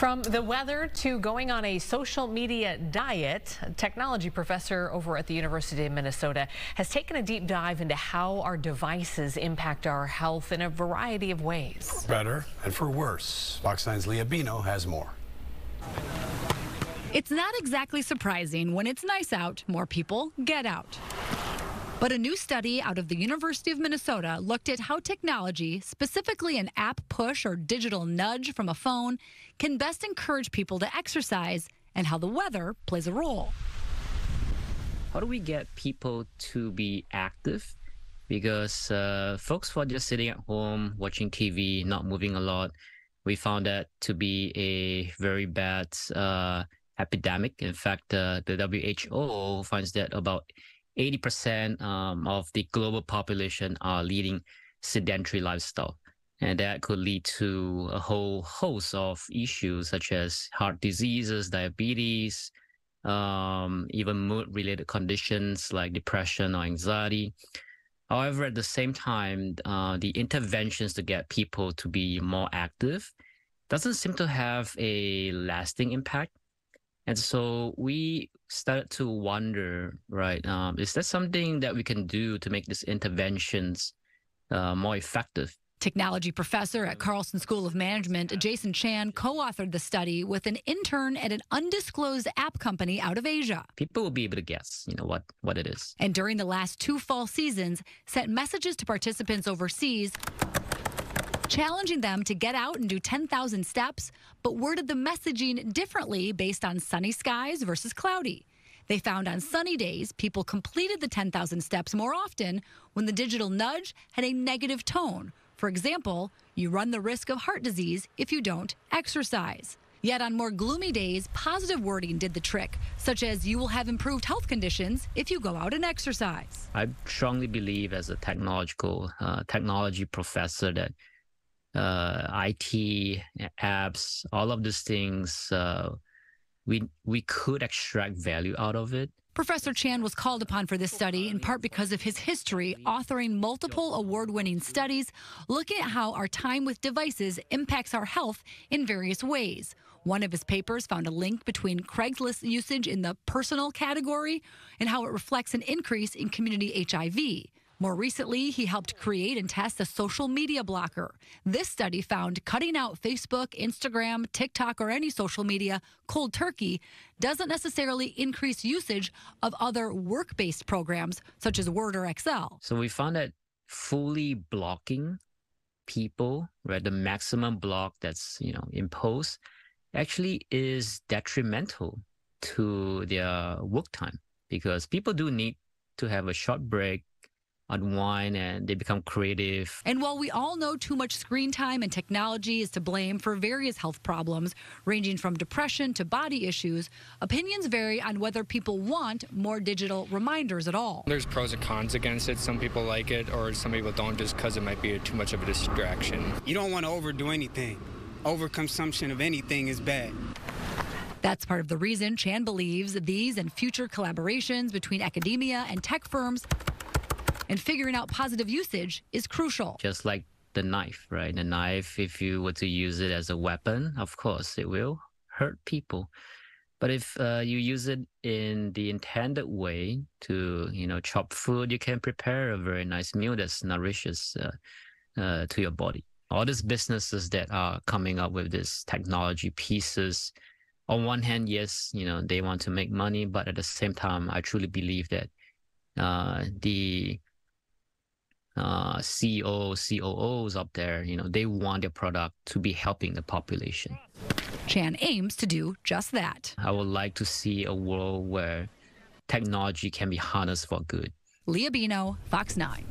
From the weather to going on a social media diet, a technology professor over at the University of Minnesota has taken a deep dive into how our devices impact our health in a variety of ways. For Better and for worse. Fox 9's Leah Bino has more. It's not exactly surprising when it's nice out, more people get out. But a new study out of the University of Minnesota looked at how technology, specifically an app push or digital nudge from a phone, can best encourage people to exercise and how the weather plays a role. How do we get people to be active? Because uh, folks who are just sitting at home watching TV, not moving a lot, we found that to be a very bad uh, epidemic. In fact, uh, the WHO finds that about 80% um, of the global population are leading sedentary lifestyle. And that could lead to a whole host of issues such as heart diseases, diabetes, um, even mood related conditions like depression or anxiety. However, at the same time, uh, the interventions to get people to be more active doesn't seem to have a lasting impact. And so we started to wonder, right? Um, is there something that we can do to make these interventions uh, more effective? Technology professor at Carlson School of Management, Jason Chan, co authored the study with an intern at an undisclosed app company out of Asia. People will be able to guess, you know, what, what it is. And during the last two fall seasons, sent messages to participants overseas challenging them to get out and do 10,000 steps, but worded the messaging differently based on sunny skies versus cloudy. They found on sunny days, people completed the 10,000 steps more often when the digital nudge had a negative tone. For example, you run the risk of heart disease if you don't exercise. Yet on more gloomy days, positive wording did the trick, such as you will have improved health conditions if you go out and exercise. I strongly believe, as a technological uh, technology professor, that uh, IT apps, all of these things, uh, we we could extract value out of it. Professor Chan was called upon for this study in part because of his history authoring multiple award winning studies looking at how our time with devices impacts our health in various ways. One of his papers found a link between Craigslist usage in the personal category and how it reflects an increase in community HIV. More recently, he helped create and test a social media blocker. This study found cutting out Facebook, Instagram, TikTok, or any social media cold turkey doesn't necessarily increase usage of other work based programs such as Word or Excel. So we found that fully blocking people, right, the maximum block that's, you know, imposed actually is detrimental to their work time because people do need to have a short break unwind and they become creative. And while we all know too much screen time and technology is to blame for various health problems, ranging from depression to body issues, opinions vary on whether people want more digital reminders at all. There's pros and cons against it. Some people like it, or some people don't just because it might be too much of a distraction. You don't want to overdo anything. Overconsumption of anything is bad. That's part of the reason Chan believes these and future collaborations between academia and tech firms and figuring out positive usage is crucial. Just like the knife, right? The knife, if you were to use it as a weapon, of course, it will hurt people. But if uh, you use it in the intended way to, you know, chop food, you can prepare a very nice meal that's nourishes uh, uh, to your body. All these businesses that are coming up with these technology pieces, on one hand, yes, you know, they want to make money, but at the same time, I truly believe that uh, the uh, CEOs, COOs up there, you know, they want their product to be helping the population. Chan aims to do just that. I would like to see a world where technology can be harnessed for good. Leah Bino, Fox 9.